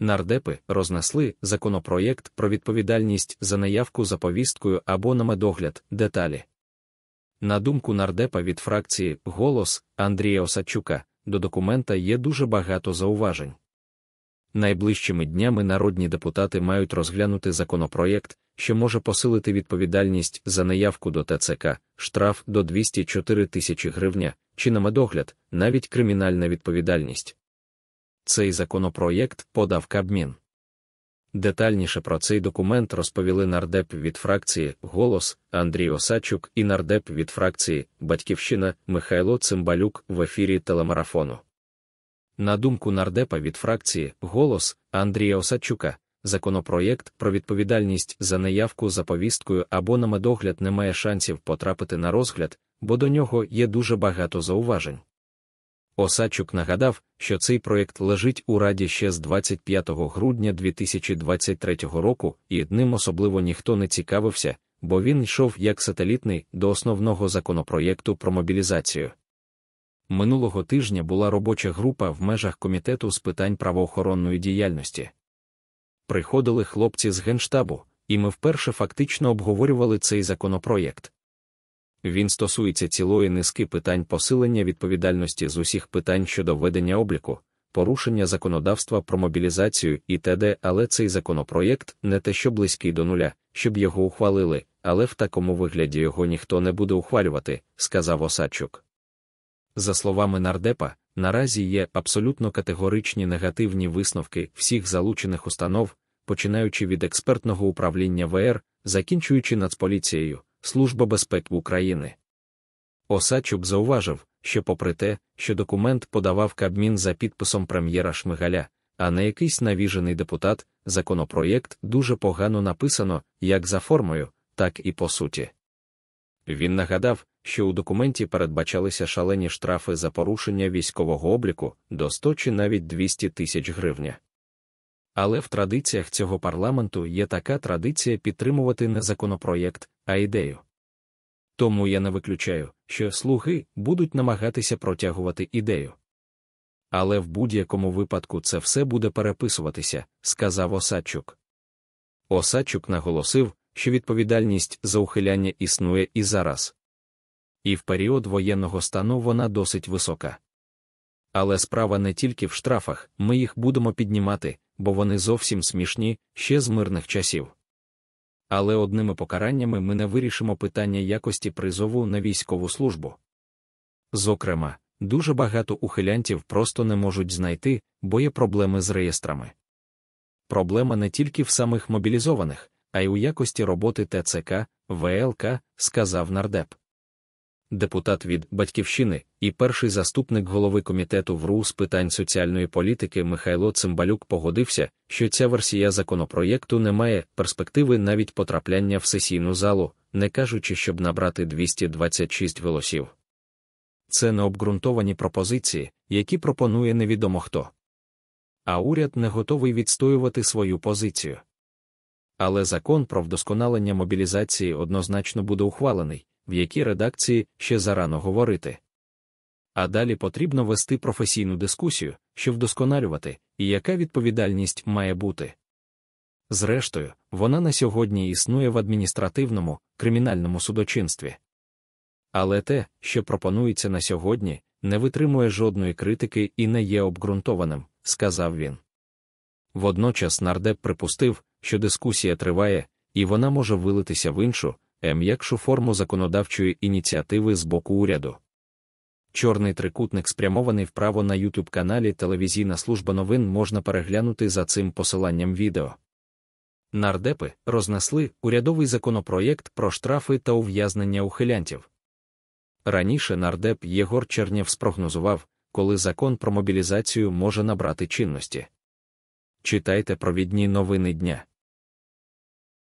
Нардепи рознесли законопроєкт про відповідальність за наявку за повісткою або на медогляд деталі. На думку нардепа від фракції Голос Андрія Осадчука, до документа є дуже багато зауважень. Найближчими днями народні депутати мають розглянути законопроєкт, що може посилити відповідальність за наявку до ТЦК, штраф до 204 тисячі гривня, чи на медогляд, навіть кримінальна відповідальність. Цей законопроєкт подав Кабмін. Детальніше про цей документ розповіли нардеп від фракції Голос Андрій Осадчук і нардеп від фракції Батьківщина Михайло Цимбалюк в ефірі телемарафону. На думку нардепа від фракції Голос Андрія Осадчука, законопроєкт про відповідальність за неявку за повісткою або на медогляд не має шансів потрапити на розгляд, бо до нього є дуже багато зауважень. Осадчук нагадав, що цей проєкт лежить у Раді ще з 25 грудня 2023 року, і ним особливо ніхто не цікавився, бо він йшов як сателітний до основного законопроєкту про мобілізацію. Минулого тижня була робоча група в межах комітету з питань правоохоронної діяльності. Приходили хлопці з Генштабу, і ми вперше фактично обговорювали цей законопроєкт. Він стосується цілої низки питань посилення відповідальності з усіх питань щодо ведення обліку, порушення законодавства про мобілізацію і т.д., але цей законопроєкт не те, що близький до нуля, щоб його ухвалили, але в такому вигляді його ніхто не буде ухвалювати, сказав Осадчук. За словами нардепа, наразі є абсолютно категоричні негативні висновки всіх залучених установ, починаючи від експертного управління ВР, закінчуючи Нацполіцією, Служба безпеки України. Осадчук зауважив, що, попри те, що документ подавав Кабмін за підписом прем'єра Шмигаля, а не якийсь навіжений депутат, законопроєкт дуже погано написано як за формою, так і по суті. Він нагадав, що у документі передбачалися шалені штрафи за порушення військового обліку до 100 чи навіть 200 тисяч гривня. Але в традиціях цього парламенту є така традиція підтримувати не законопроєкт, а ідею. Тому я не виключаю, що слуги будуть намагатися протягувати ідею. Але в будь-якому випадку це все буде переписуватися, сказав Осадчук. Осадчук наголосив, що відповідальність за ухиляння існує і зараз. І в період воєнного стану вона досить висока. Але справа не тільки в штрафах, ми їх будемо піднімати, бо вони зовсім смішні ще з мирних часів. Але одними покараннями ми не вирішимо питання якості призову на військову службу. Зокрема, дуже багато ухилянтів просто не можуть знайти, бо є проблеми з реєстрами. Проблема не тільки в самих мобілізованих, а й у якості роботи ТЦК, ВЛК, сказав нардеп. Депутат від Батьківщини і перший заступник голови комітету ВРУ з питань соціальної політики Михайло Цимбалюк погодився, що ця версія законопроєкту не має перспективи навіть потрапляння в сесійну залу, не кажучи, щоб набрати 226 голосів. Це необґрунтовані пропозиції, які пропонує невідомо хто. А уряд не готовий відстоювати свою позицію. Але закон про вдосконалення мобілізації однозначно буде ухвалений, в якій редакції ще зарано говорити. А далі потрібно вести професійну дискусію, що вдосконалювати, і яка відповідальність має бути. Зрештою, вона на сьогодні існує в адміністративному, кримінальному судочинстві. Але те, що пропонується на сьогодні, не витримує жодної критики і не є обґрунтованим, сказав він. Водночас нардеп припустив, що дискусія триває, і вона може вилитися в іншу, м'якшу форму законодавчої ініціативи з боку уряду. Чорний трикутник спрямований вправо на youtube каналі Телевізійна служба новин можна переглянути за цим посиланням відео. Нардепи рознесли урядовий законопроєкт про штрафи та ув'язнення ухилянтів. Раніше нардеп Єгор Чернєв спрогнозував, коли закон про мобілізацію може набрати чинності. Читайте провідні новини дня.